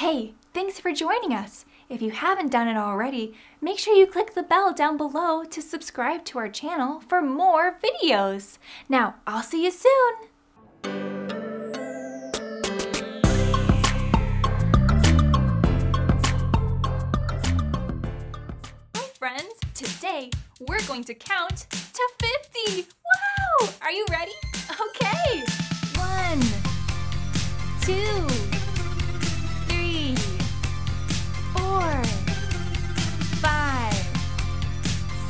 Hey, thanks for joining us. If you haven't done it already, make sure you click the bell down below to subscribe to our channel for more videos. Now, I'll see you soon. Hi friends, today we're going to count to 50. Wow! Are you ready? Okay. One, two, four, five,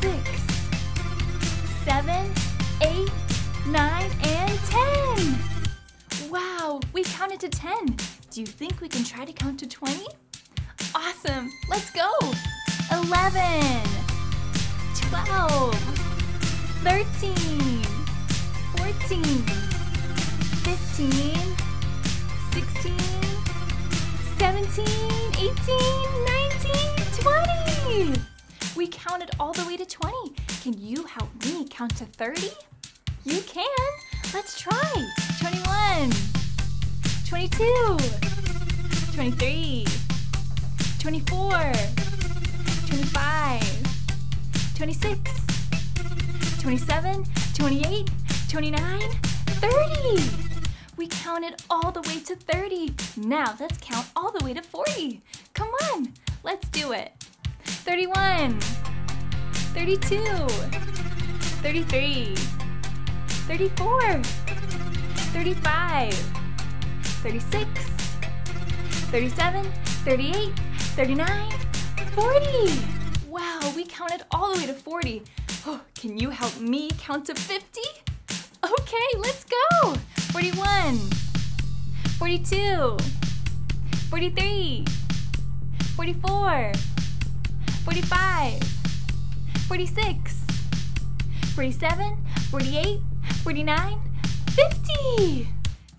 six, seven, eight, nine, and ten. Wow, we counted to 10. Do you think we can try to count to 20? Awesome, let's go. 11, 12, 13, 14, 15, 16, 17, 18, 19, 20. We counted all the way to 20. Can you help me count to 30? You can. Let's try. 21, 22, 23, 24, 25, 26, 27, 28, 29, 30. We counted all the way to 30. Now let's count all the way to 40. Come on, let's do it. 31, 32, 33, 34, 35, 36, 37, 38, 39, 40. Wow, we counted all the way to 40. Oh, can you help me count to 50? Okay, let's go. 41, 42, 43, 44, 45, 46, 47, 48, 49, 50!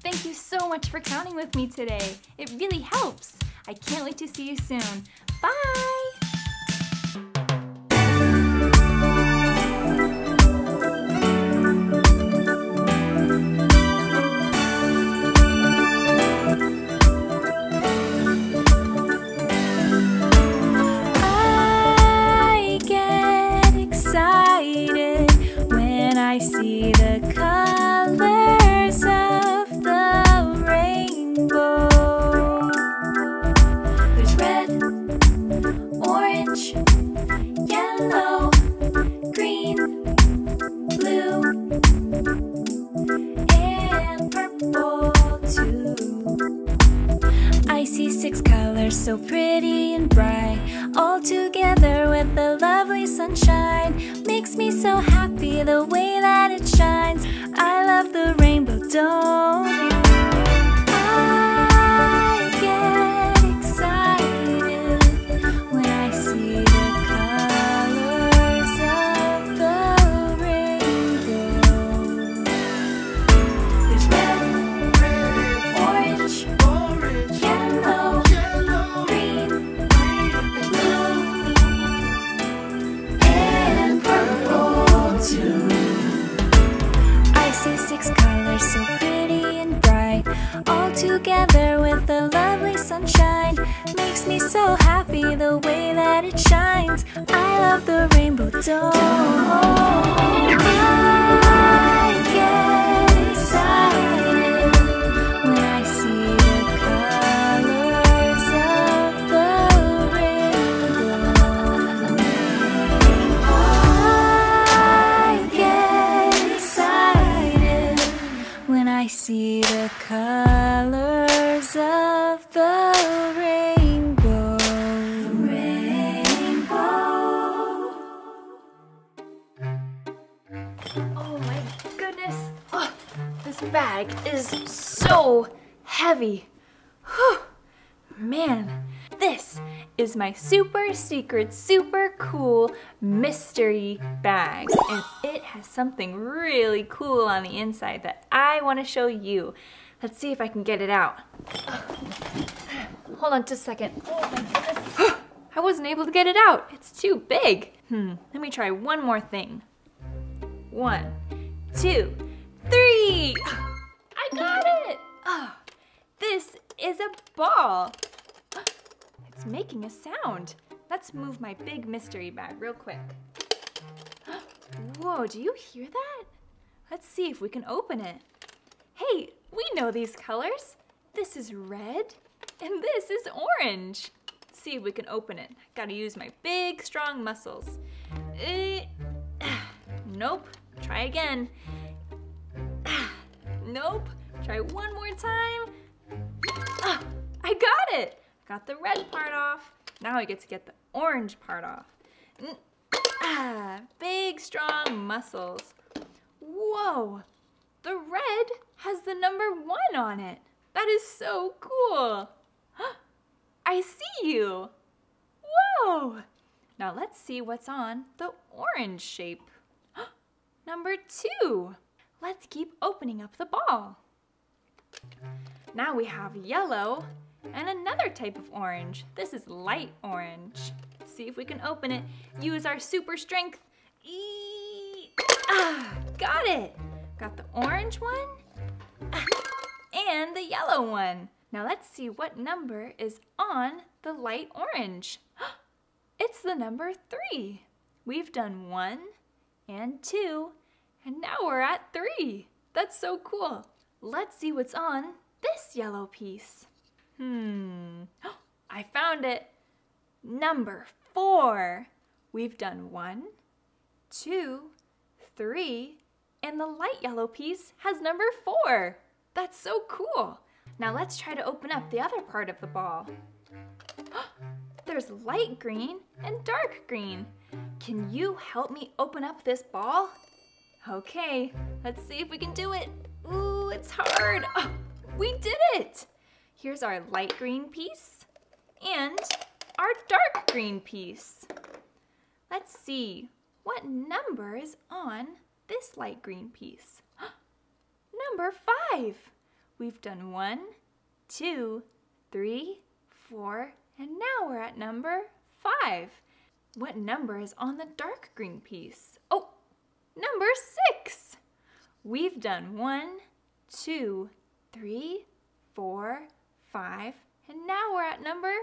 Thank you so much for counting with me today. It really helps. I can't wait to see you soon. Bye! Bag is so heavy. Whew. Man, this is my super secret, super cool mystery bag. And it has something really cool on the inside that I want to show you. Let's see if I can get it out. Hold on just a second. Oh. I wasn't able to get it out. It's too big. Hmm, let me try one more thing. One, two, three. I got it. Oh, this is a ball. It's making a sound. Let's move my big mystery bag real quick. Whoa, do you hear that? Let's see if we can open it. Hey, we know these colors. This is red and this is orange. see if we can open it. Gotta use my big, strong muscles. Uh, nope, try again. nope, try one more time. Oh, I got it. Got the red part off. Now I get to get the orange part off. Ah, big, strong muscles. Whoa, the red has the number one on it. That is so cool. I see you. Whoa. Now let's see what's on the orange shape. Number two. Let's keep opening up the ball. Now we have yellow and another type of orange. This is light orange. Let's see if we can open it. Use our super strength. Eee! Ah, got it. Got the orange one ah, and the yellow one. Now let's see what number is on the light orange. It's the number three. We've done one and two, and now we're at three. That's so cool. Let's see what's on this yellow piece. Hmm, oh, I found it. Number four. We've done one, two, three, and the light yellow piece has number four. That's so cool. Now let's try to open up the other part of the ball. There's light green and dark green. Can you help me open up this ball? Okay, let's see if we can do it. Ooh, it's hard. Oh, we did it. Here's our light green piece and our dark green piece. Let's see, what number is on this light green piece? number five. We've done one, two, three, four, and now we're at number five. What number is on the dark green piece? Oh, number six. We've done one, two, three, four, five, and now we're at number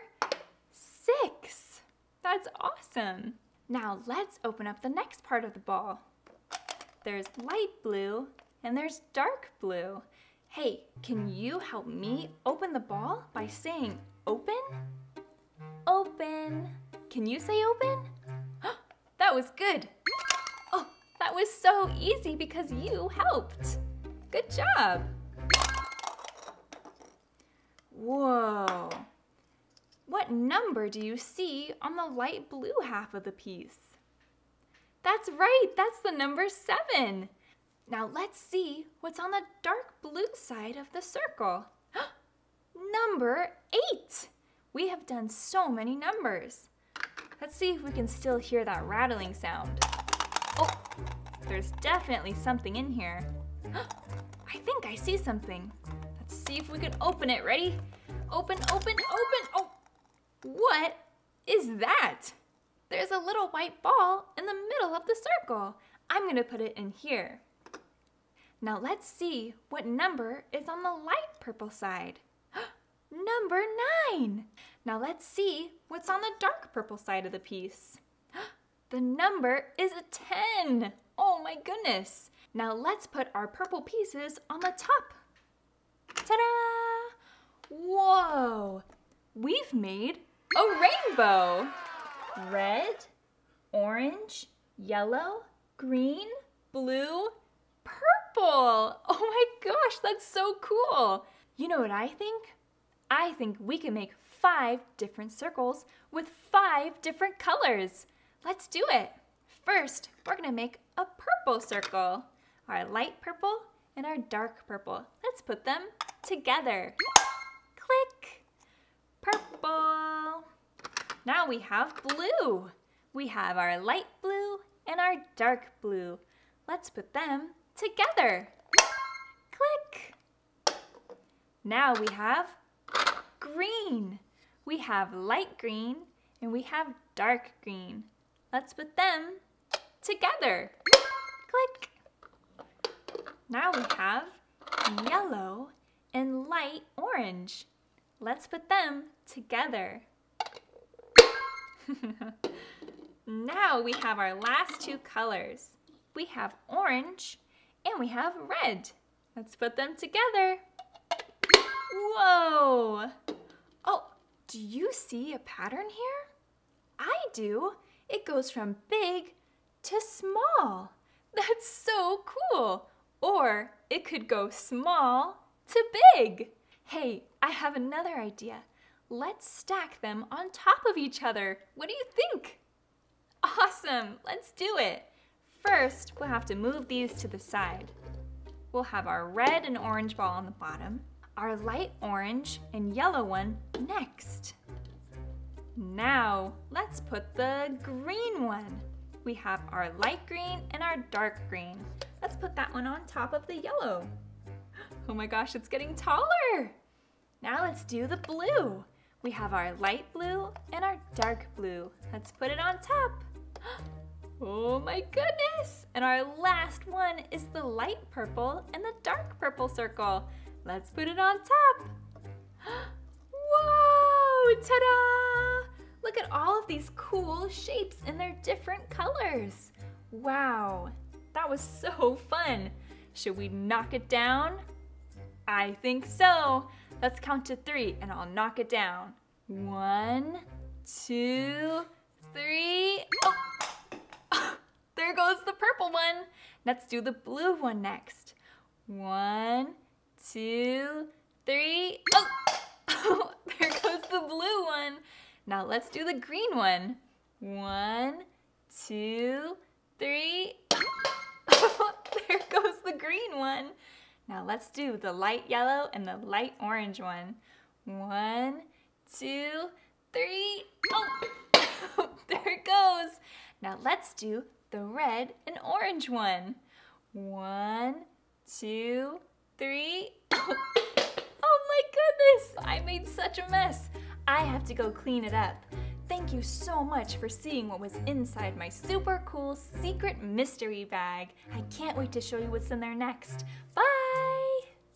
six. That's awesome. Now let's open up the next part of the ball. There's light blue and there's dark blue. Hey, can you help me open the ball by saying open? Open. Can you say open? that was good. That was so easy because you helped. Good job. Whoa. What number do you see on the light blue half of the piece? That's right, that's the number seven. Now let's see what's on the dark blue side of the circle. number eight. We have done so many numbers. Let's see if we can still hear that rattling sound. Oh, there's definitely something in here. I think I see something. Let's see if we can open it. Ready? Open, open, open. Oh, what is that? There's a little white ball in the middle of the circle. I'm gonna put it in here. Now let's see what number is on the light purple side. number nine. Now let's see what's on the dark purple side of the piece. The number is a 10. Oh my goodness. Now let's put our purple pieces on the top. Ta-da! Whoa! We've made a rainbow. Red, orange, yellow, green, blue, purple. Oh my gosh, that's so cool. You know what I think? I think we can make five different circles with five different colors. Let's do it. First, we're gonna make a purple circle. Our light purple and our dark purple. Let's put them together. Click. Purple. Now we have blue. We have our light blue and our dark blue. Let's put them together. Click. Now we have green. We have light green and we have dark green. Let's put them together. Click. Now we have yellow and light orange. Let's put them together. now we have our last two colors. We have orange and we have red. Let's put them together. Whoa! Oh, do you see a pattern here? I do. It goes from big to small. That's so cool. Or it could go small to big. Hey, I have another idea. Let's stack them on top of each other. What do you think? Awesome, let's do it. First, we'll have to move these to the side. We'll have our red and orange ball on the bottom, our light orange and yellow one next. Now, let's put the green one. We have our light green and our dark green. Let's put that one on top of the yellow. Oh my gosh, it's getting taller. Now let's do the blue. We have our light blue and our dark blue. Let's put it on top. Oh my goodness! And our last one is the light purple and the dark purple circle. Let's put it on top. Whoa! Ta-da! Look at all of these cool shapes in their different colors. Wow, that was so fun. Should we knock it down? I think so. Let's count to three and I'll knock it down. One, two, three. Oh. there goes the purple one. Let's do the blue one next. One, two, three. Oh, there goes the blue one. Now let's do the green one. One, two, three. there goes the green one. Now let's do the light yellow and the light orange one. One, two, three. Oh, there it goes. Now let's do the red and orange one. One, two, three. Oh, oh my goodness, I made such a mess. I have to go clean it up. Thank you so much for seeing what was inside my super cool secret mystery bag. I can't wait to show you what's in there next. Bye!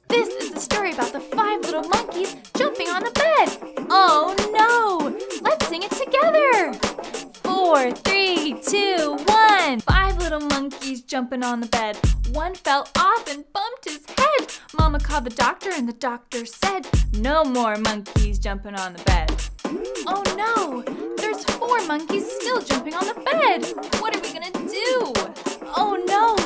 This is the story about the five little monkeys jumping on the bed. Oh no! Let's sing it together! Four, three, two, one. Five little monkeys jumping on the bed. One fell off and bumped his head. Mama called the doctor and the doctor said, no more monkeys jumping on the bed. Oh no! There's four monkeys still jumping on the bed! What are we gonna do? Oh no!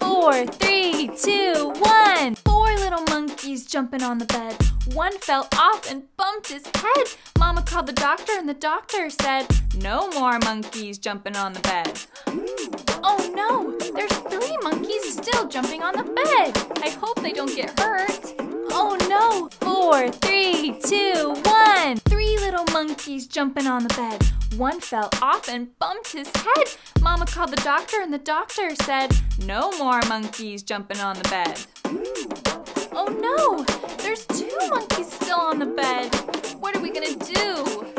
Four, three, two, one! Four little monkeys jumping on the bed. One fell off and bumped his head. Mama called the doctor and the doctor said, No more monkeys jumping on the bed. Oh no! There's three monkeys still jumping on the bed! I hope they don't get hurt. Oh no! Four, three, two, one! Three little monkeys jumping on the bed. One fell off and bumped his head. Mama called the doctor and the doctor said, No more monkeys jumping on the bed. Oh no! There's two monkeys still on the bed. What are we gonna do?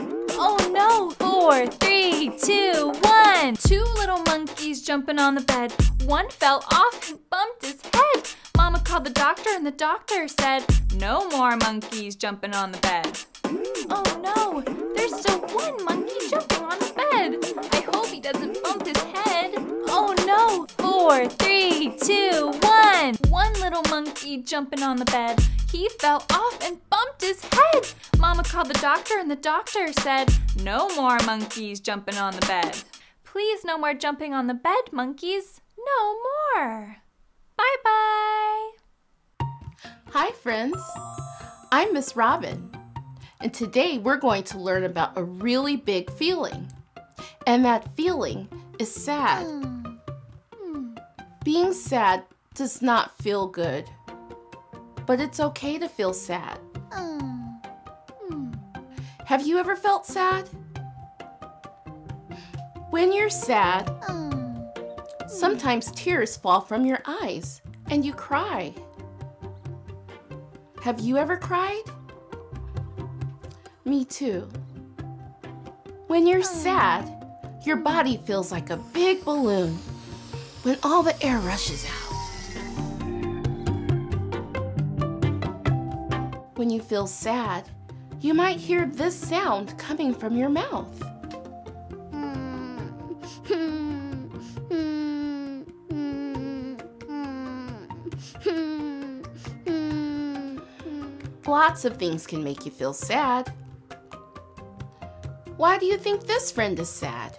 Four, three, two, one! Two little monkeys jumping on the bed. One fell off and bumped his head. Mama called the doctor and the doctor said, No more monkeys jumping on the bed. Oh no, there's still one monkey jumping on the bed. I hope he doesn't bump his head. Oh no, four, three, two, one. One little monkey jumping on the bed. He fell off and bumped his head. Mama called the doctor and the doctor said, No more monkeys jumping on the bed. Please no more jumping on the bed, monkeys. No more. Bye bye. Hi, friends. I'm Miss Robin, and today we're going to learn about a really big feeling. And that feeling is sad. Hmm. Hmm. Being sad does not feel good, but it's okay to feel sad. Hmm. Have you ever felt sad? When you're sad, sometimes tears fall from your eyes and you cry. Have you ever cried? Me too. When you're sad, your body feels like a big balloon when all the air rushes out. When you feel sad, you might hear this sound coming from your mouth. Lots of things can make you feel sad. Why do you think this friend is sad?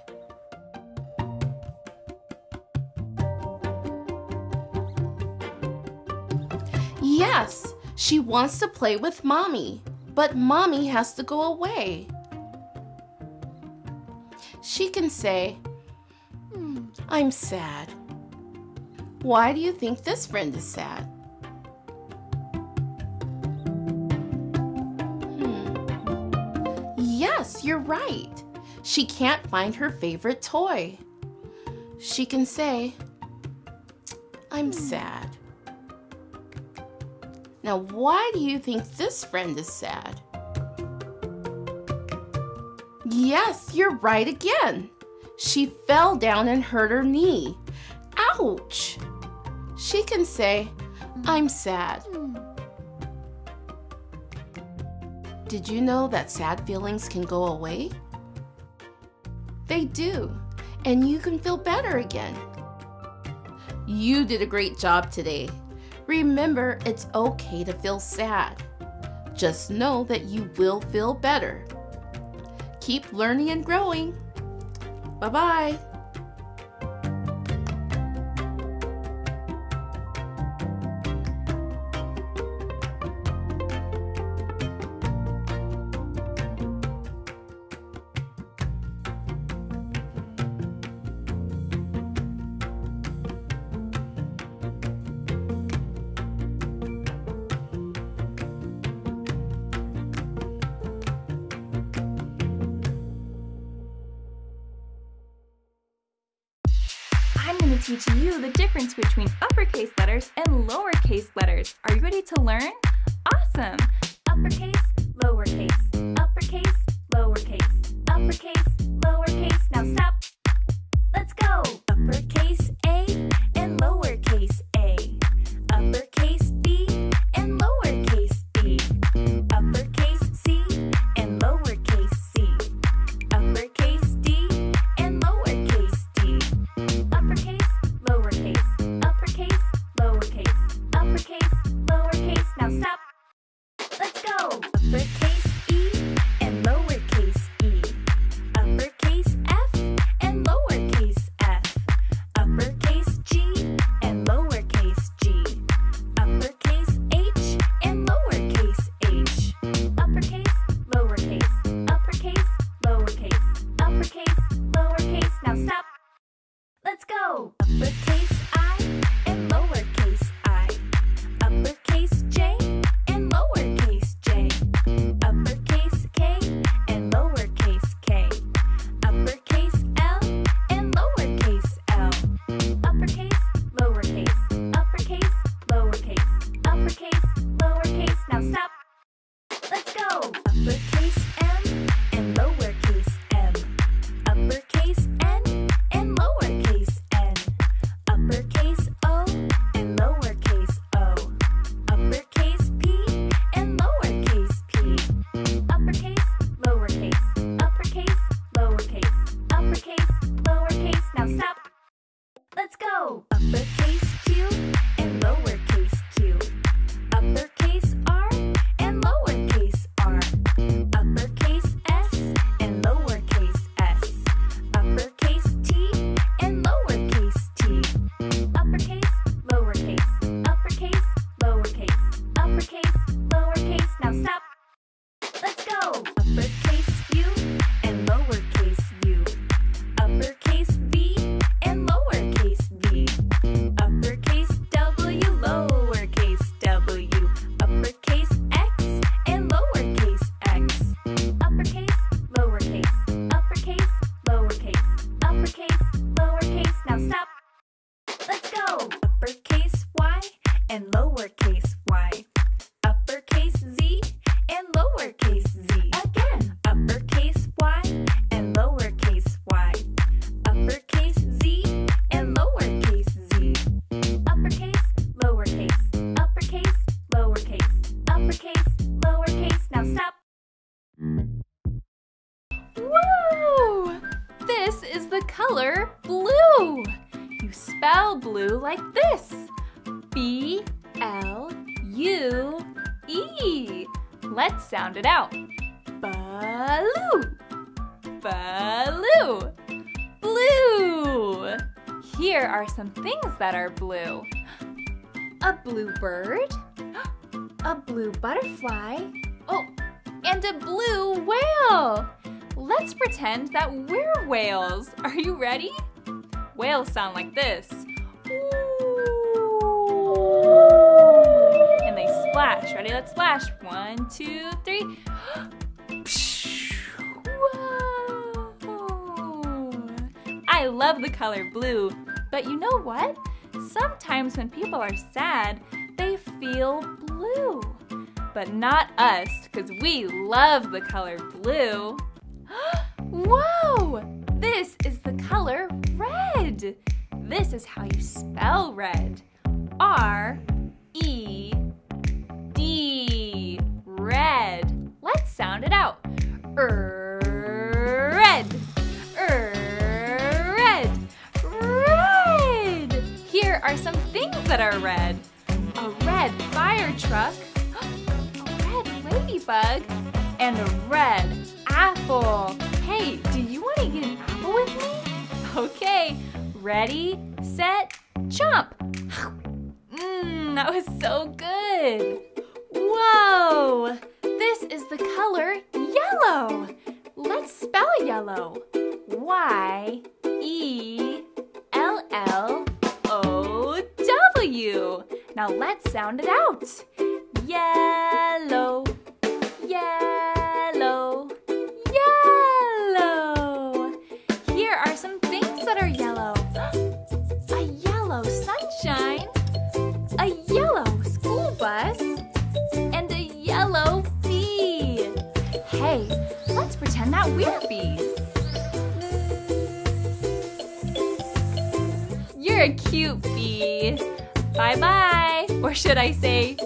Yes, she wants to play with mommy, but mommy has to go away. She can say, "Hmm, I'm sad. Why do you think this friend is sad? Hmm. Yes, you're right. She can't find her favorite toy. She can say, I'm sad. Now, why do you think this friend is sad? Yes, you're right again. She fell down and hurt her knee. Ouch! She can say, I'm sad. Did you know that sad feelings can go away? They do, and you can feel better again. You did a great job today. Remember, it's okay to feel sad. Just know that you will feel better. Keep learning and growing. Bye bye. You the difference between uppercase letters and lowercase letters. Are you ready to learn? Awesome! Uppercase, this B L U E. Let's sound it out. Baloo. Baloo. Blue. Here are some things that are blue. A blue bird. A blue butterfly. Oh, and a blue whale. Let's pretend that we're whales. Are you ready? Whales sound like this. Splash. Ready? Let's splash. One, two, three. Whoa. I love the color blue, but you know what? Sometimes when people are sad, they feel blue. But not us, because we love the color blue. Whoa! This is the color red. This is how you spell red. R E. Red. Let's sound it out. Er, red. Er, red. Red. Here are some things that are red. A red fire truck. A red ladybug. And a red apple. Hey, do you want to get an apple with me? Okay, ready, set, jump. Mmm, that was so good. Whoa, this is the color yellow. Let's spell yellow. Y E L L O W. Now let's sound it out. Yellow, yellow, Bye bye. Or should I say,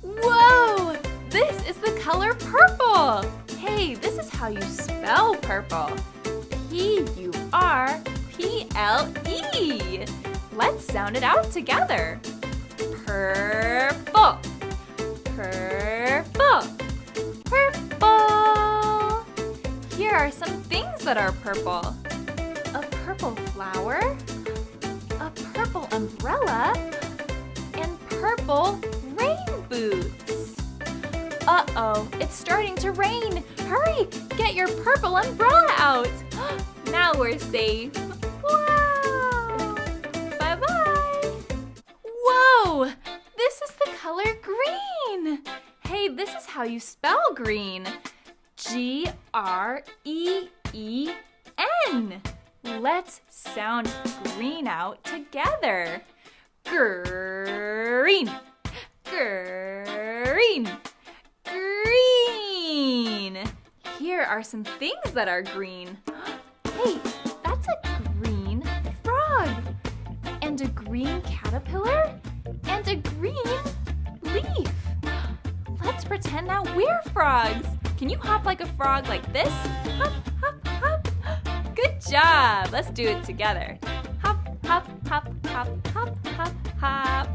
Whoa! This is the color purple. Hey, this is how you spell purple. P U R P L E. Let's sound it out together. Purple. Purple. Purple. Here are some things that are purple. Umbrella, and purple rain boots. Uh-oh, it's starting to rain. Hurry, get your purple umbrella out. now we're safe. Wow. Bye-bye. Whoa, this is the color green. Hey, this is how you spell green. G-R-E-E-N. Let's sound green out together. Green. Green. Green. Here are some things that are green. Hey, that's a green frog. And a green caterpillar. And a green leaf. Let's pretend that we're frogs. Can you hop like a frog like this? Hop, hop, hop. Good job. Let's do it together. Hop, hop, hop, hop, hop, hop, hop.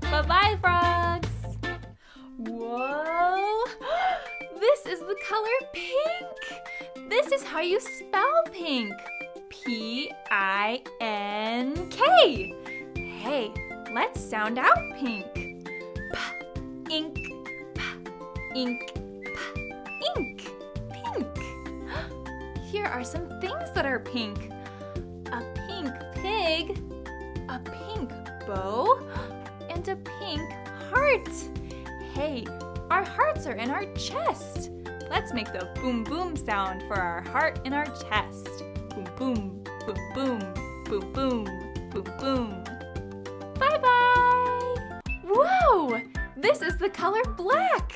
Bye-bye, frogs. Whoa. This is the color pink. This is how you spell pink. P-I-N-K. Hey, let's sound out pink. P, ink, p, ink, pink. Here are some things that are pink. A pink pig, a pink bow, and a pink heart. Hey, our hearts are in our chest. Let's make the boom boom sound for our heart in our chest. Boom boom, boom boom, boom boom, boom boom. Bye bye! Whoa! This is the color black.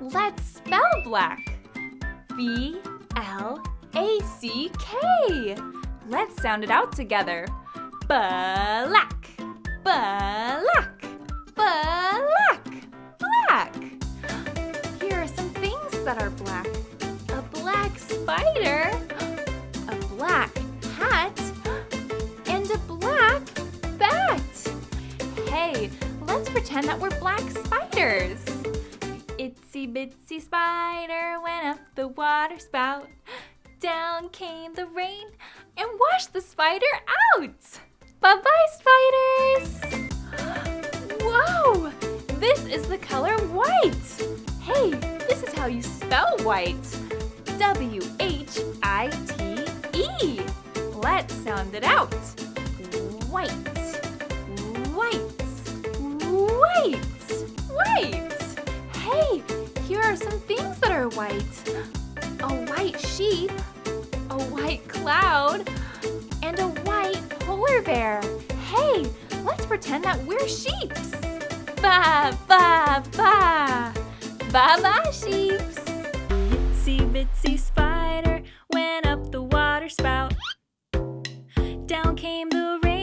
Let's spell black. B L A C K. Let's sound it out together. Black, black, black, black. Here are some things that are black. A black spider, a black hat, and a black bat. Hey, let's pretend that we're black spiders. It'sy bitsy spider went up the water spout. Down came the rain and washed the spider out. Bye bye, spiders! Whoa! This is the color white. Hey, this is how you spell white. W H I T E. Let's sound it out. White. White. White. White. Hey, here are some things that are white. A white sheep, a white cloud, and a white polar bear. Hey, let's pretend that we're sheeps. Ba, ba, ba. Ba, ba, sheeps. Itsy bitsy spider went up the water spout. Down came the rain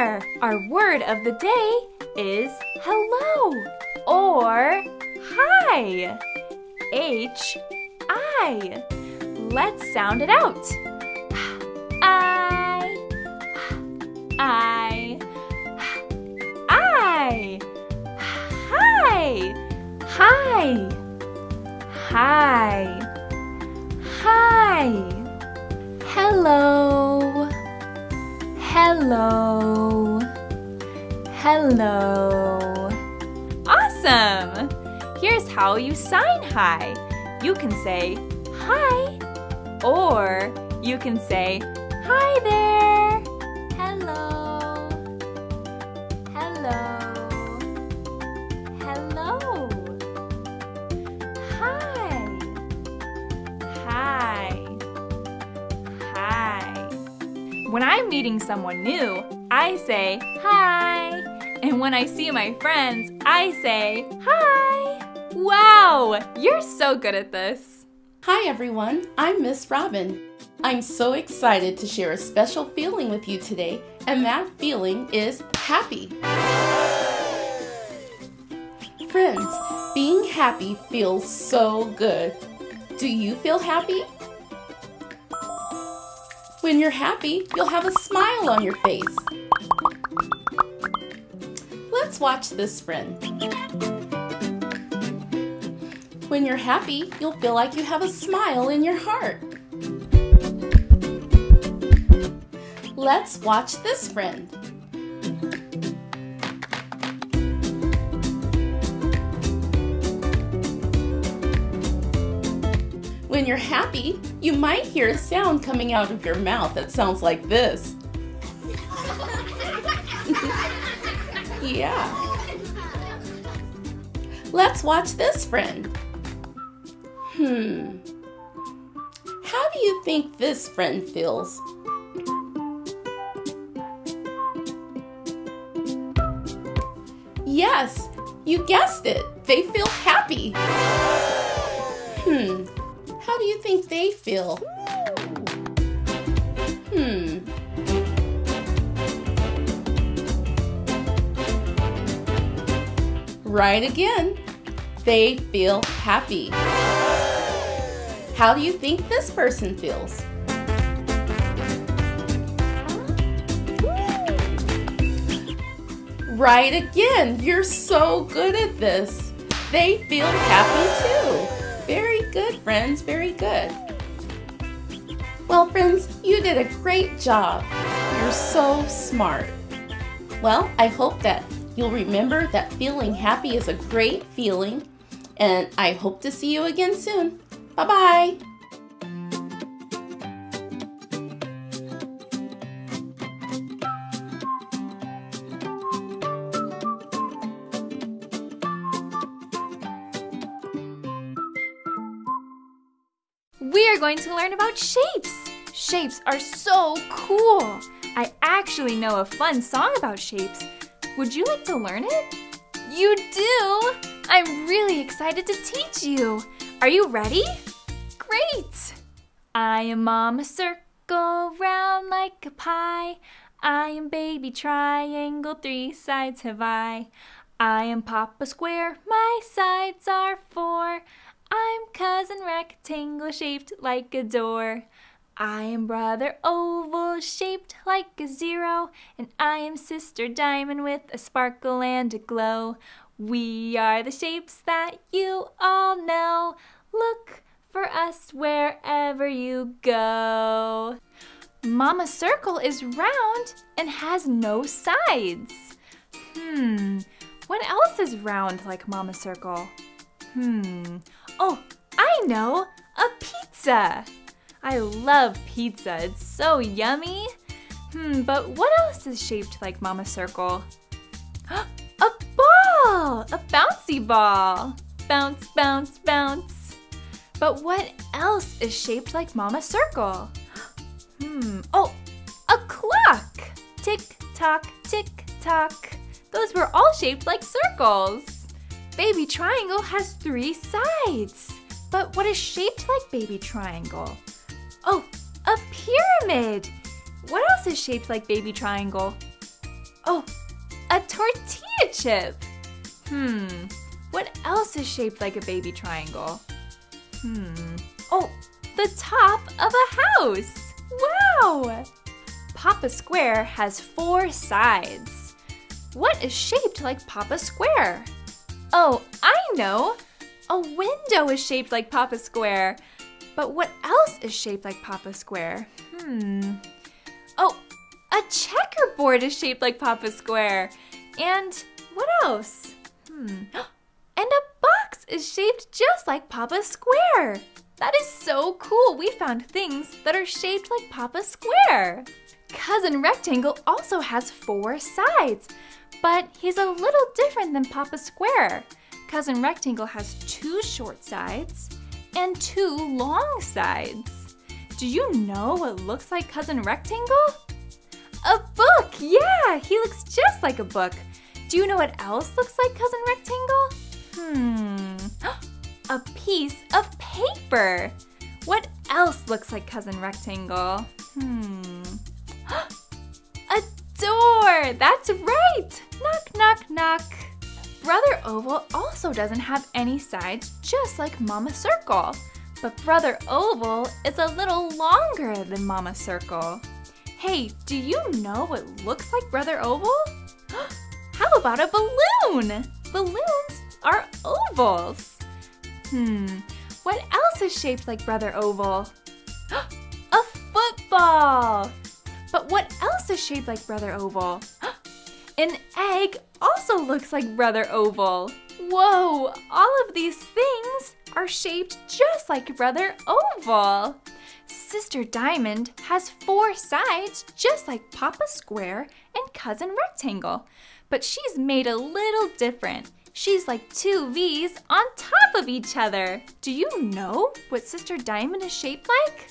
there! Our word of the day is hello or hi. H I. Let's sound it out. I. I. I. Hi. Hi. Hi. Hi. Hello. Hello. Hello. Awesome! Here's how you sign hi. You can say hi, or you can say hi there. Meeting someone new, I say hi. And when I see my friends, I say hi. Wow, you're so good at this. Hi everyone, I'm Miss Robin. I'm so excited to share a special feeling with you today, and that feeling is happy. Friends, being happy feels so good. Do you feel happy? When you're happy, you'll have a smile on your face. Let's watch this friend. When you're happy, you'll feel like you have a smile in your heart. Let's watch this friend. when you're happy, you might hear a sound coming out of your mouth that sounds like this. yeah. Let's watch this friend. Hmm. How do you think this friend feels? Yes, you guessed it. They feel happy. Hmm do you think they feel? Hmm. Right again. They feel happy. How do you think this person feels? Right again. You're so good at this. They feel happy too. Good, friends. Very good. Well, friends, you did a great job. You're so smart. Well, I hope that you'll remember that feeling happy is a great feeling, and I hope to see you again soon. Bye bye. Going to learn about shapes. Shapes are so cool. I actually know a fun song about shapes. Would you like to learn it? You do! I'm really excited to teach you. Are you ready? Great! I am Mama Circle, round like a pie. I am Baby Triangle, three sides have I. I am Papa Square, my sides are four. I'm Cousin Rectangle, shaped like a door. I am Brother Oval, shaped like a zero. And I am Sister Diamond with a sparkle and a glow. We are the shapes that you all know. Look for us wherever you go. Mama Circle is round and has no sides. Hmm, what else is round like Mama Circle? Hmm, oh, I know! A pizza! I love pizza, it's so yummy. Hmm, but what else is shaped like Mama Circle? a ball! A bouncy ball! Bounce, bounce, bounce. But what else is shaped like Mama Circle? Hmm, oh, a clock! Tick tock, tick tock. Those were all shaped like circles. Baby Triangle has three sides. But what is shaped like Baby Triangle? Oh, a pyramid! What else is shaped like Baby Triangle? Oh, a tortilla chip! Hmm, what else is shaped like a baby triangle? Hmm, oh, the top of a house! Wow! Papa Square has four sides. What is shaped like Papa Square? Oh, I know! A window is shaped like Papa Square. But what else is shaped like Papa Square? Hmm. Oh, a checkerboard is shaped like Papa Square. And what else? Hmm. And a box is shaped just like Papa Square. That is so cool. We found things that are shaped like Papa Square. Cousin Rectangle also has four sides, but he's a little different than Papa Square. Cousin Rectangle has two short sides and two long sides. Do you know what looks like Cousin Rectangle? A book! Yeah, he looks just like a book. Do you know what else looks like Cousin Rectangle? Hmm. A piece of paper. What else looks like Cousin Rectangle? Hmm. A door! That's right! Knock, knock, knock. Brother Oval also doesn't have any sides, just like Mama Circle. But Brother Oval is a little longer than Mama Circle. Hey, do you know what looks like Brother Oval? How about a balloon? Balloons are ovals. Hmm, what else is shaped like Brother Oval? a football! But what else is shaped like Brother Oval? An egg also looks like Brother Oval. Whoa, all of these things are shaped just like Brother Oval. Sister Diamond has four sides just like Papa Square and Cousin Rectangle, but she's made a little different. She's like two V's on top of each other. Do you know what Sister Diamond is shaped like?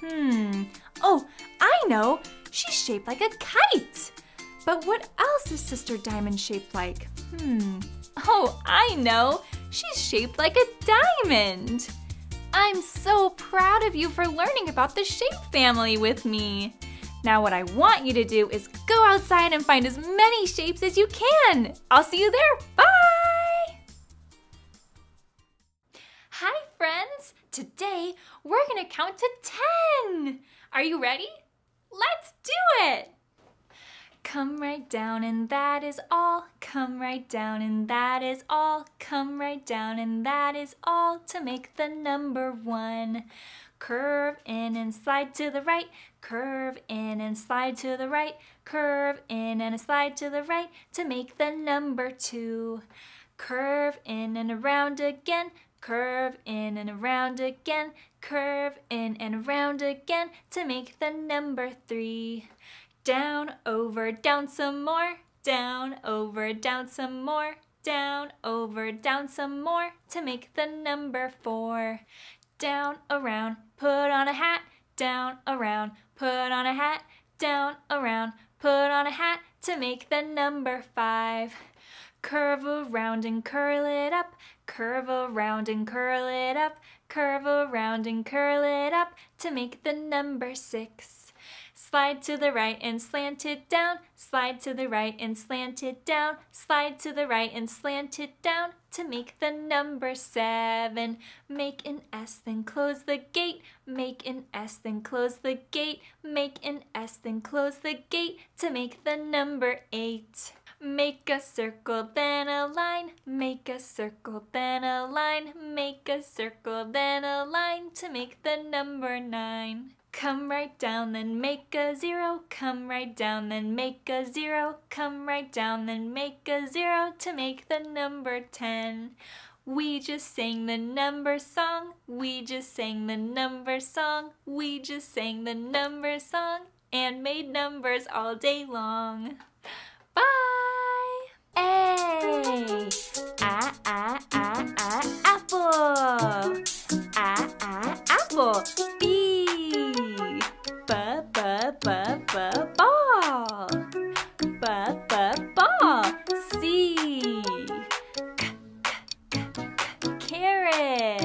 Hmm, oh, I know. She's shaped like a kite. But what else is Sister Diamond shaped like? Hmm. Oh, I know. She's shaped like a diamond. I'm so proud of you for learning about the shape family with me. Now, what I want you to do is go outside and find as many shapes as you can. I'll see you there. Bye! Hi, friends. Today, we're gonna count to 10. Are you ready? Let's do it! Come right down and that is all. Come right down and that is all. Come right down and that is all to make the number one. Curve in and slide to the right. Curve in and slide to the right. Curve in and slide to the right to make the number two. Curve in and around again. Curve in and around again. Curve in and around again to make the number three. Down, over, down some more. Down, over, down some more. Down, over, down some more to make the number four. Down, around, put on a hat. Down, around, put on a hat. Down, around, put on a hat to make the number five. Curve around and curl it up. Curve around and curl it up. Curve around and curl it up to make the number six. Slide to the right and slant it down. Slide to the right and slant it down. Slide to the right and slant it down to make the number seven. Make an S, then close the gate. Make an S, then close the gate. Make an S, then close the gate to make the number eight. Make a circle, then a line. Make a circle, then a line. Make a circle, then a line to make the number nine. Come right down, then make a zero. Come right down, then make a zero. Come right down, then make a zero to make the number ten. We just sang the number song. We just sang the number song. We just sang the number song and made numbers all day long. Bye! A. A, A, A, A, apple. A, A, apple. B. B, B, B, B, ball. B, B, ball. C. C, C, C, carrot.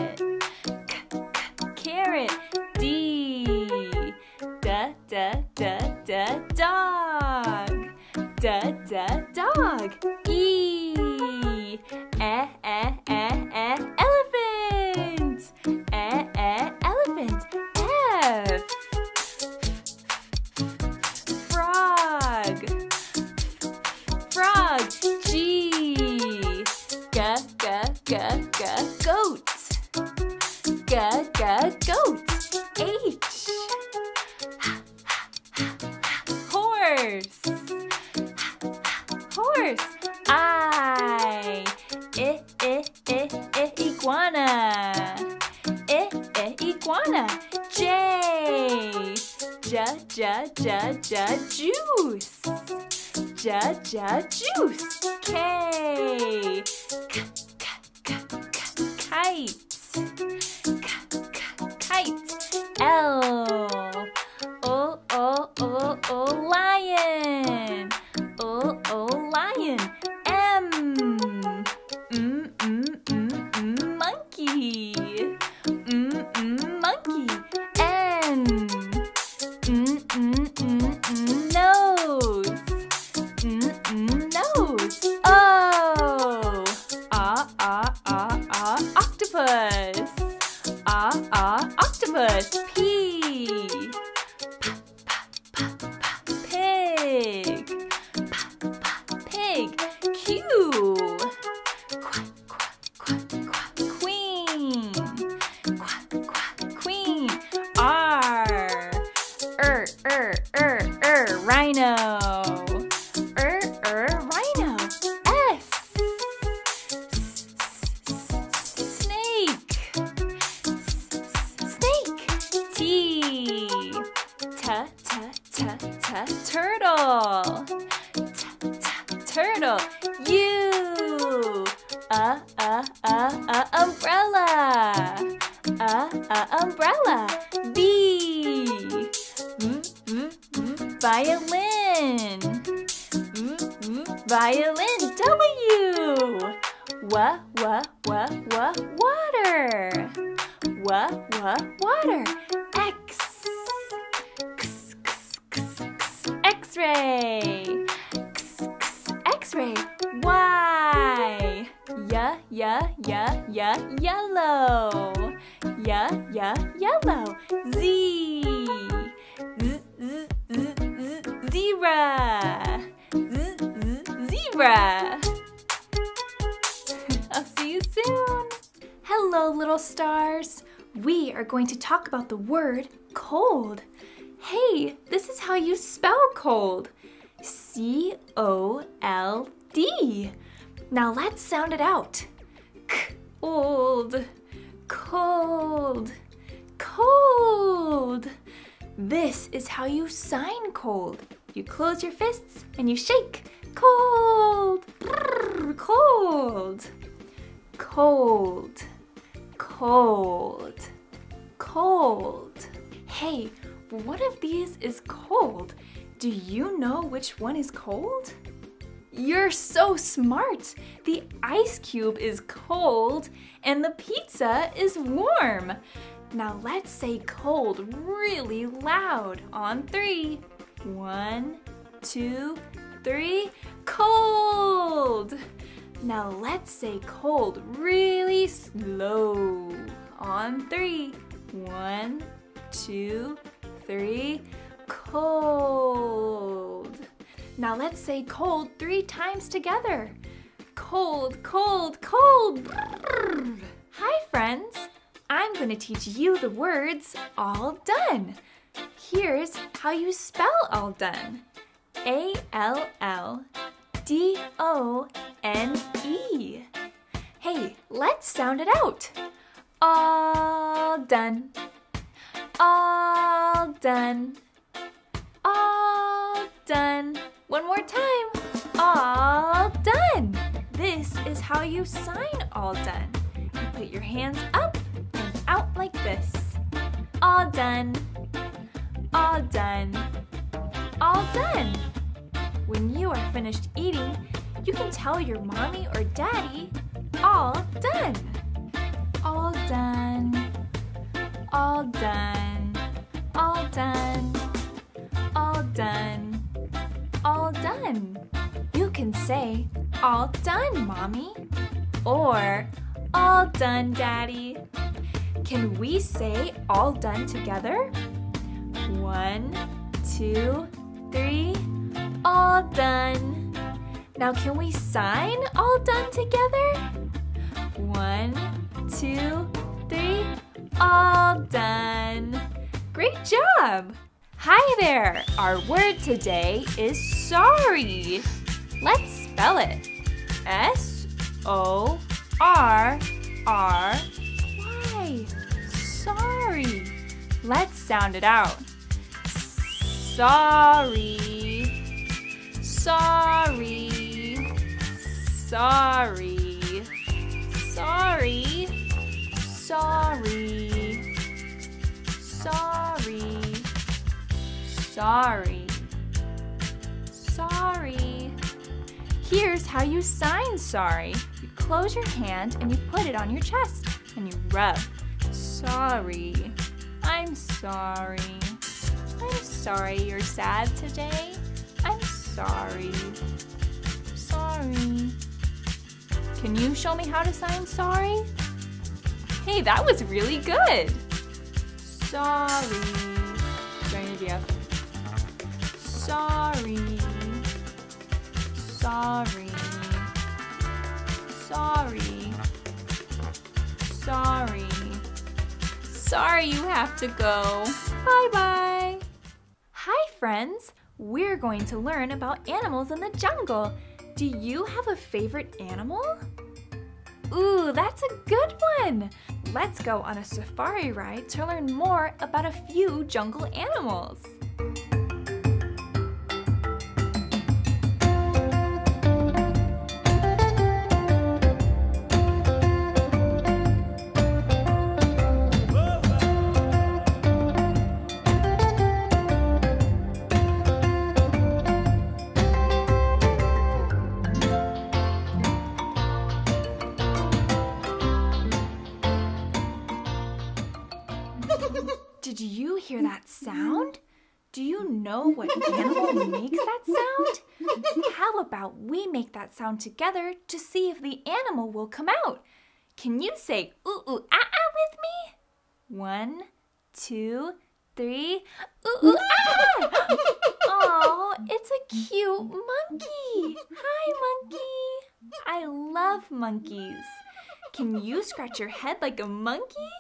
V. Mm, mm, mm, violin. Violin W. Wa wa wa wa water. Wa wa water. X. X x x x X-ray. X x X-ray. Y. Ya ya ya ya yellow. Ya ya yellow. Zebra. Z z zebra. I'll see you soon. Hello, little stars. We are going to talk about the word cold. Hey, this is how you spell cold C O L D. Now let's sound it out. Cold, cold, cold. This is how you sign cold. You close your fists and you shake. Cold, brrr, cold, cold, cold, cold. Hey, one of these is cold. Do you know which one is cold? You're so smart! The ice cube is cold and the pizza is warm. Now let's say cold really loud on three. One, two, three. Cold! Now let's say cold really slow on three. One, two, three. Cold. Now let's say cold three times together. Cold, cold, cold. Hi, friends. I'm going to teach you the words all done. Here's how you spell all done A L L D O N E. Hey, let's sound it out. All done. All done. All done. One more time. All done. This is how you sign all done. You put your hands up and out like this. All done. All done. All done. When you are finished eating, you can tell your mommy or daddy, all done. All done. All done. All done. All done. All done. You can say, all done, mommy. Or, all done, daddy. Can we say all done together? One, two, three, all done. Now, can we sign all done together? One, two, three, all done. Great job! Hi there! Our word today is sorry. Let's spell it S O R R Y. Sorry. Let's sound it out. Sorry. Sorry. Sorry. Sorry. Sorry. Sorry. Sorry. Sorry. Here's how you sign sorry. You close your hand and you put it on your chest and you rub. Sorry. I'm sorry. I'm sorry you're sad today. I'm sorry. Sorry. Can you show me how to sign sorry? Hey, that was really good. Sorry. Sorry. Sorry. Sorry. Sorry. Sorry you have to go. Bye bye. Friends. We're going to learn about animals in the jungle. Do you have a favorite animal? Ooh, that's a good one! Let's go on a safari ride to learn more about a few jungle animals. That sound together to see if the animal will come out? Can you say ooh ooh ah ah with me? One, two, three. Ooh ooh ah! Oh, it's a cute monkey. Hi, monkey. I love monkeys. Can you scratch your head like a monkey?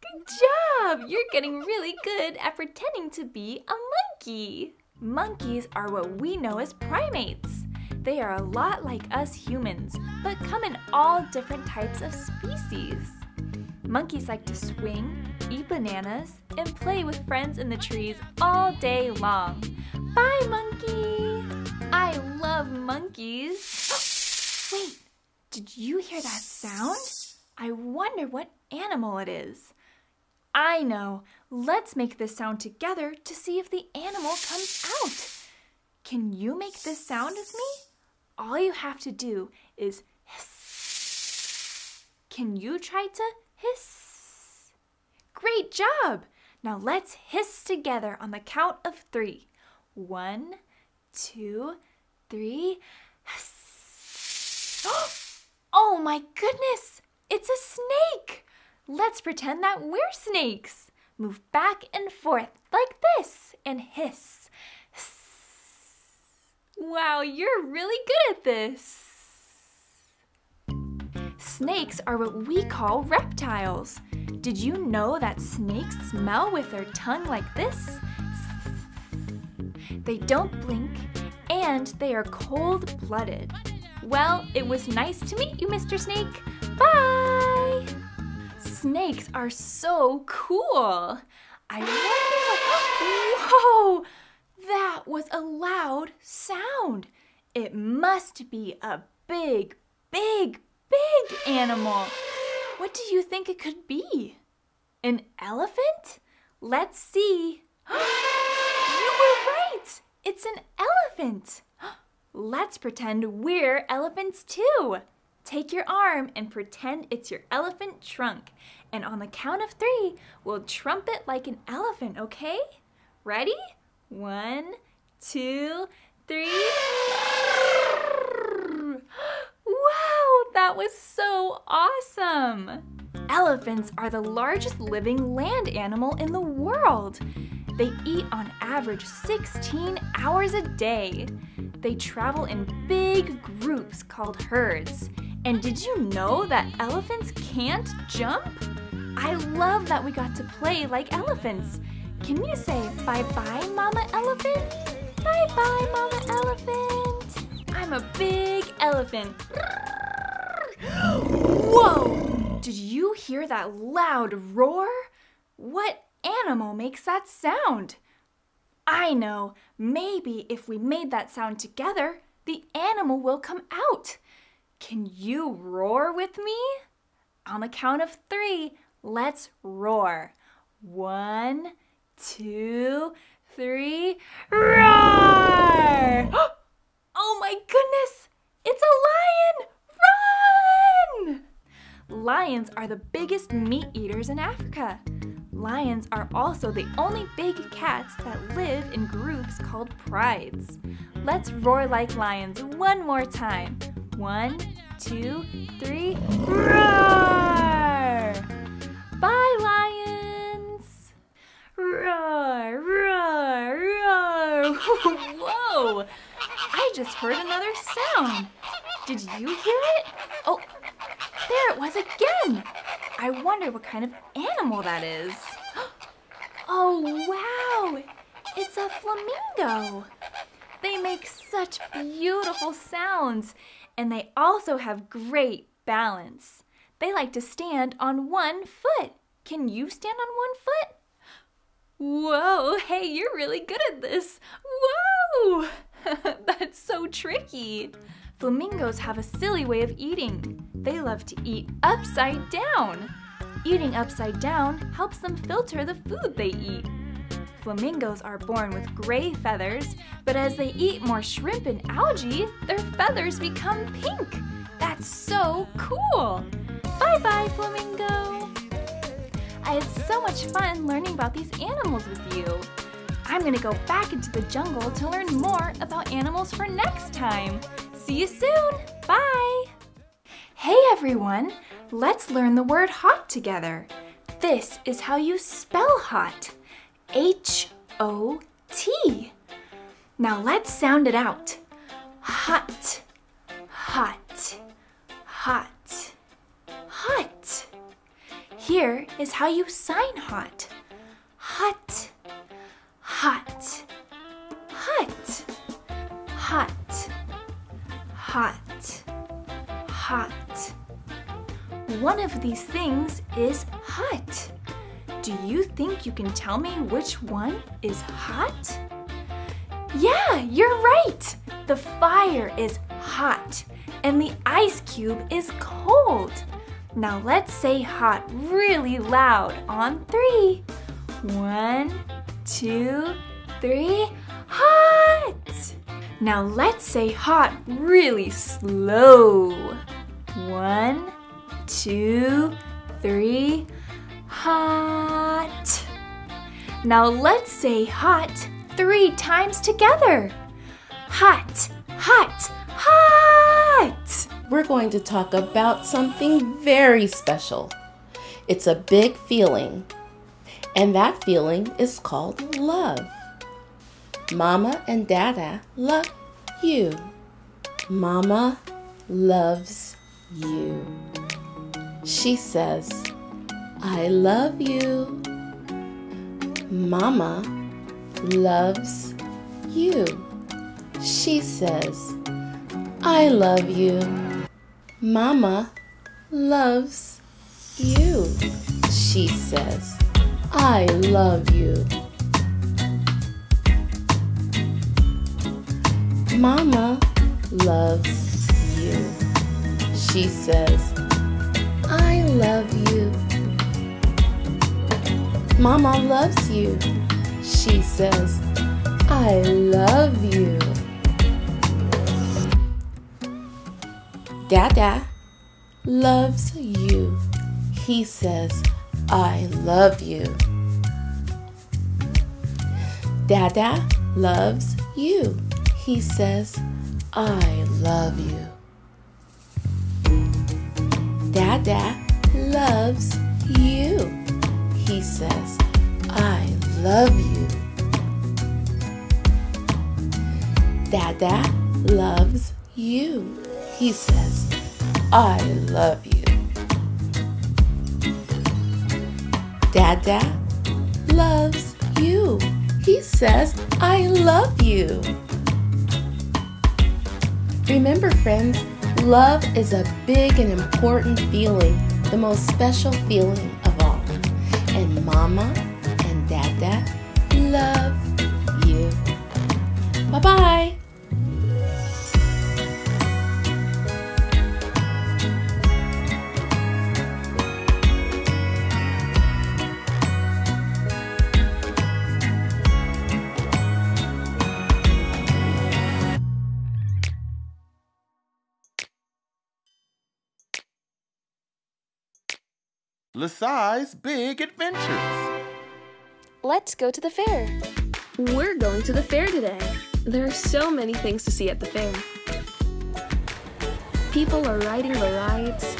Good job! You're getting really good at pretending to be a monkey. Monkeys are what we know as primates. They are a lot like us humans, but come in all different types of species. Monkeys like to swing, eat bananas, and play with friends in the trees all day long. Bye, monkey! I love monkeys. Wait, did you hear that sound? I wonder what animal it is. I know. Let's make this sound together to see if the animal comes out. Can you make this sound with me? All you have to do is hiss. Can you try to hiss? Great job! Now let's hiss together on the count of three. One, two, three. Hiss. Oh my goodness! It's a snake! Let's pretend that we're snakes. Move back and forth like this and hiss. hiss. Wow, you're really good at this. Snakes are what we call reptiles. Did you know that snakes smell with their tongue like this? They don't blink and they are cold blooded. Well, it was nice to meet you, Mr. Snake. Bye! Snakes are so cool. I wonder. Whoa! That was a loud sound. It must be a big, big, big animal. What do you think it could be? An elephant? Let's see. you were right! It's an elephant. Let's pretend we're elephants too. Take your arm and pretend it's your elephant trunk. And on the count of three, we'll trumpet like an elephant, okay? Ready? One, two, three. Wow, that was so awesome! Elephants are the largest living land animal in the world. They eat on average 16 hours a day. They travel in big groups called herds. And did you know that elephants can't jump? I love that we got to play like elephants. Can you say bye-bye, Mama Elephant? Bye-bye, Mama Elephant. I'm a big elephant. Whoa! Did you hear that loud roar? What animal makes that sound? I know. Maybe if we made that sound together, the animal will come out. Can you roar with me? On the count of three, let's roar. One, two, three, roar! oh my goodness! It's a lion! Run! Lions are the biggest meat eaters in Africa. Lions are also the only big cats that live in groups called prides. Let's roar like lions one more time. One, two, three, roar! Bye, lions! Roar, roar, roar! Whoa! I just heard another sound. Did you hear it? Oh, there it was again. I wonder what kind of animal that is. Oh, wow! It's a flamingo. They make such beautiful sounds and they also have great balance. They like to stand on one foot. Can you stand on one foot? Whoa, hey, you're really good at this. Whoa! That's so tricky. Flamingos have a silly way of eating. They love to eat upside down. Eating upside down helps them filter the food they eat. Flamingos are born with gray feathers, but as they eat more shrimp and algae, their feathers become pink. That's so cool! Bye bye, flamingo! I had so much fun learning about these animals with you. I'm gonna go back into the jungle to learn more about animals for next time. See you soon. Bye. Hey everyone, let's learn the word hot together. This is how you spell hot. H O T. Now let's sound it out. Hot, hot, hot, hot. Here is how you sign hot. Hot, hot, hot, hot, hot, hot. One of these things is hot. Do you think you can tell me which one is hot? Yeah, you're right. The fire is hot and the ice cube is cold. Now let's say hot really loud on three. One, two, three, hot! Now let's say hot really slow. One, two, three, hot. Now let's say hot three times together. Hot, hot, hot! We're going to talk about something very special. It's a big feeling, and that feeling is called love. Mama and Dada love you. Mama loves you. She says, I love you. Mama loves you. She says, I love you. Mama loves you. She says, I love you. Mama loves you. She says, I love you. Mama loves you. She says, I love you. Dada loves you. He says, I love you. Dada loves you. He says, I love you. Dada loves you. He says, I love you. Dada loves you. He says, I love you. Dada loves you. He says, I love you. Remember, friends, love is a big and important feeling, the most special feeling of all. And Mama and Dada love you. Bye bye. Lasai's Big Adventures. Let's go to the fair. We're going to the fair today. There are so many things to see at the fair. People are riding the rides.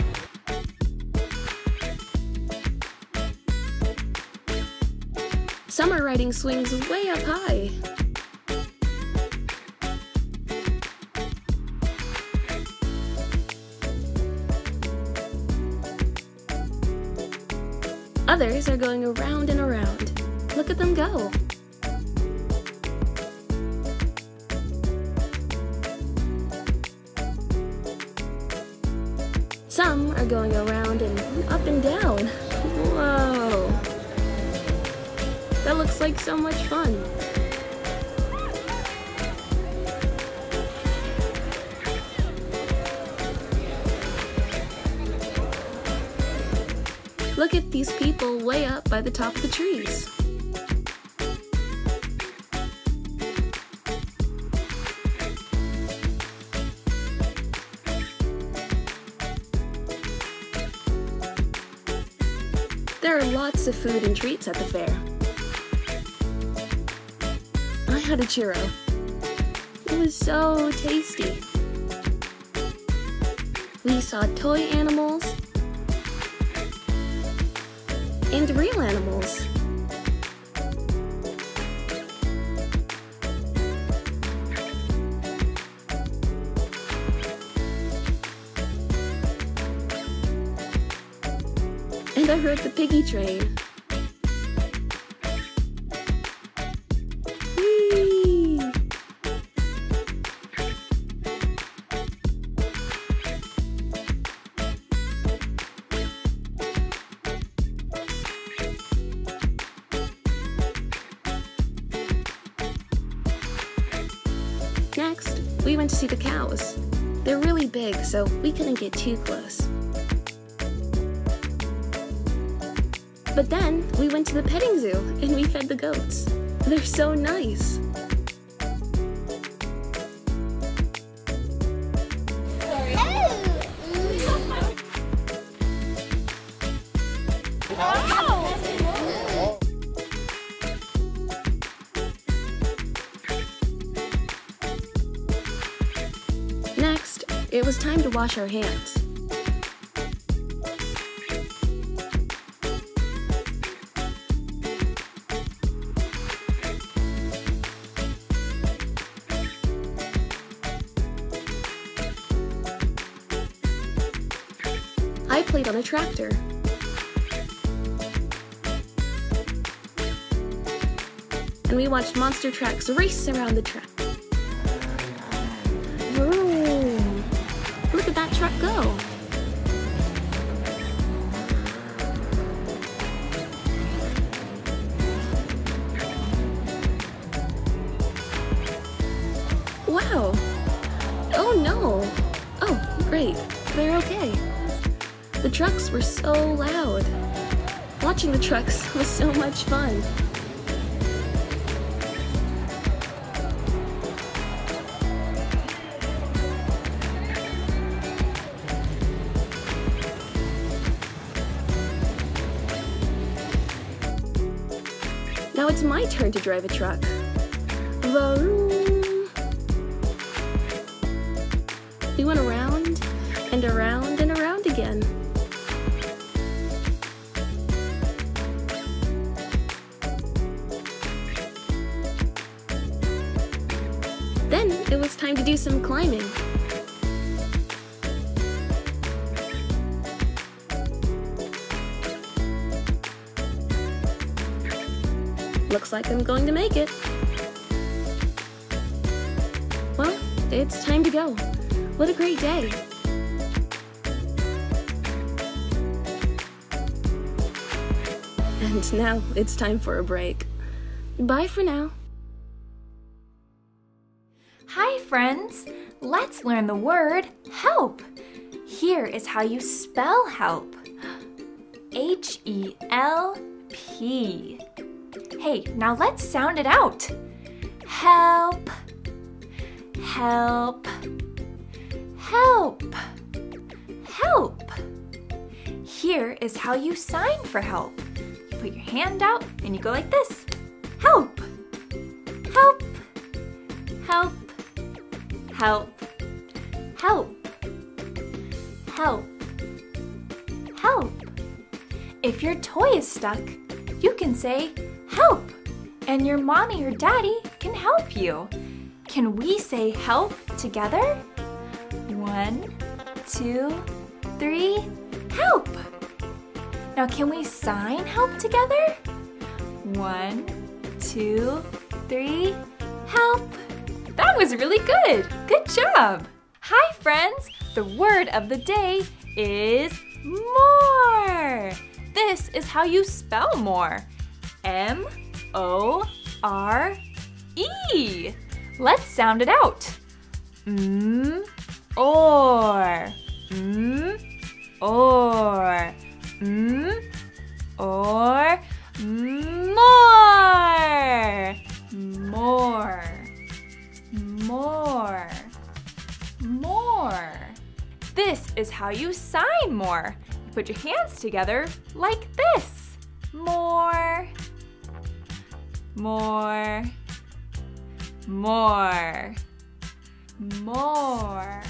Some are riding swings way up high. Others are going around and around. Look at them go. Some are going around and up and down. Whoa. That looks like so much fun. Up by the top of the trees. There are lots of food and treats at the fair. I had a churro. It was so tasty. We saw toy animals train. Next, we went to see the cows. They're really big, so we couldn't get too close. But then we went to the petting zoo and we fed the goats. They're so nice. Next, it was time to wash our hands. Tractor. And we watched monster trucks race around the track. Trucks was so much fun. Now it's my turn to drive a truck. Looks like I'm going to make it. Well, it's time to go. What a great day. And now it's time for a break. Bye for now. Hi, friends! Let's learn the word help. Here is how you spell help H E L P. Hey, now let's sound it out. Help, help, help, help. Here is how you sign for help. You put your hand out and you go like this. Help, help, help, help, help, help, help. If your toy is stuck, you can say help, and your mommy or daddy can help you. Can we say help together? One, two, three, help. Now, can we sign help together? One, two, three, help. That was really good. Good job. Hi, friends. The word of the day is more. This is how you spell more. M O R E. Let's sound it out. Mm, or. Or. Or. More. More. More. More. This is how you sign more. Put your hands together like this. More. More. More. More.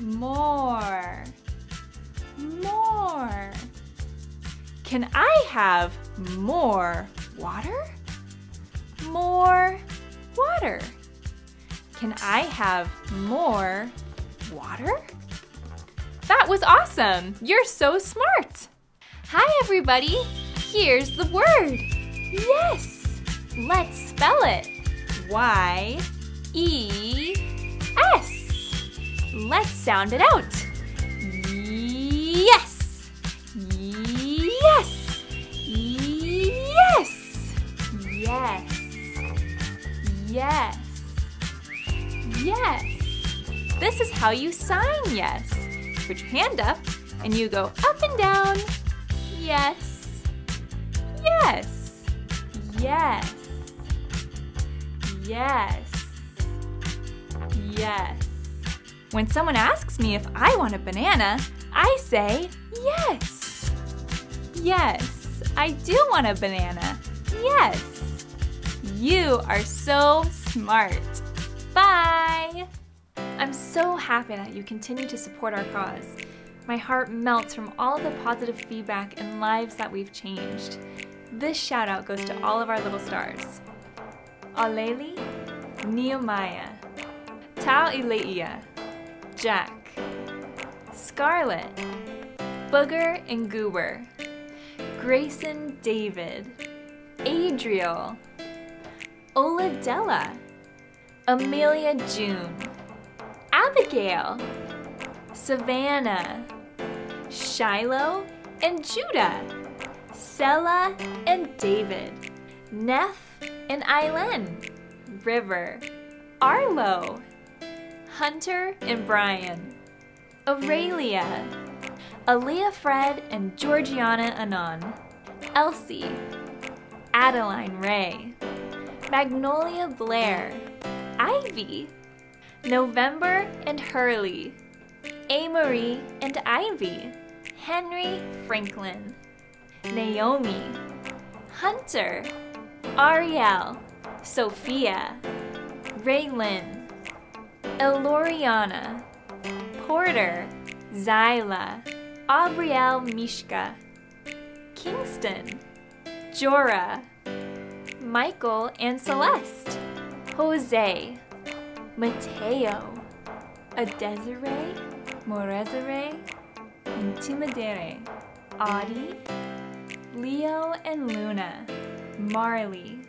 More. More. Can I have more water? More water. Can I have more water? That was awesome! You're so smart! Hi, everybody! Here's the word. Yes! Let's spell it. Y E S. Let's sound it out. Yes! Yes! Yes! Yes! Yes! Yes! This is how you sign yes. Put your hand up and you go up and down. Yes. Yes. Yes. Yes. Yes. When someone asks me if I want a banana, I say yes. Yes, I do want a banana. Yes. You are so smart. Bye. I'm so happy that you continue to support our cause. My heart melts from all the positive feedback and lives that we've changed. This shout out goes to all of our little stars. Aleli, Nehemiah, Tao Ileia, Jack, Scarlett, Booger and Goober, Grayson David, Adriel, Oladella, Amelia June, Abigail, Savannah, Shiloh and Judah, Sella and David, Neff and Eileen, River, Arlo, Hunter and Brian, Aurelia, Aaliyah Fred and Georgiana Anon, Elsie, Adeline Ray, Magnolia Blair, Ivy, November and Hurley, Amory and Ivy, Henry Franklin, Naomi, Hunter, Ariel, Sophia, Raylan, Eloriana, Porter, Zyla, Aubrielle Mishka, Kingston, Jora, Michael and Celeste, Jose, Mateo, Adesire, Morezere, and Timadere, Leo and Luna, Marley,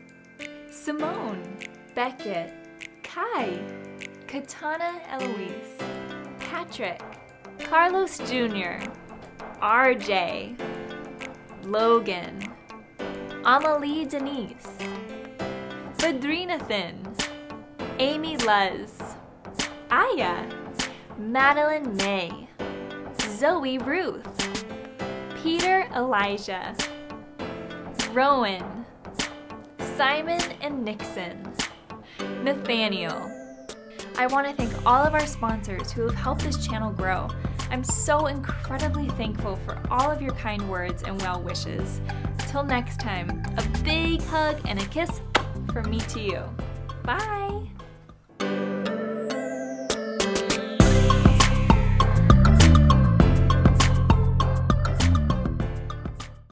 Simone, Beckett, Kai, Katana Eloise, Patrick, Carlos Jr., RJ, Logan, Amalie Denise, Badrinathan, Amy Luz, Aya, Madeline May, Zoe Ruth, Peter Elijah, Rowan, Simon and Nixon, Nathaniel. I want to thank all of our sponsors who have helped this channel grow. I'm so incredibly thankful for all of your kind words and well wishes. Till next time, a big hug and a kiss from me to you. Bye!